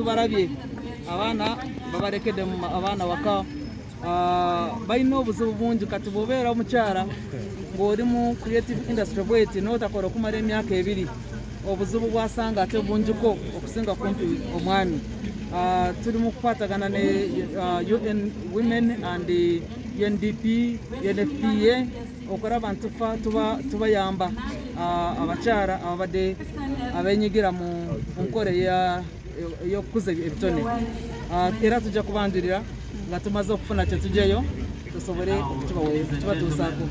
tubarabye. Abaana babarekedde mu abaana waka Ah, balina obuzibu bungi. Kati bwobeera omukyala ng'oli mu creative industry bweti n'otakola okumala emyaka ebiri obuzibu bwasanga ate bungiko okusinga kumpi omwami. Ah, tuli mu kukwatagana ne ah, un women and undp unfpa okulaba nti tubayamba abakyala ababadde abenyigira mu nkola ey'okukuza ebitone Ah, era tujja kubanjulira nga tumaze okufuna kye tujjayo tusobole okukibatuusaako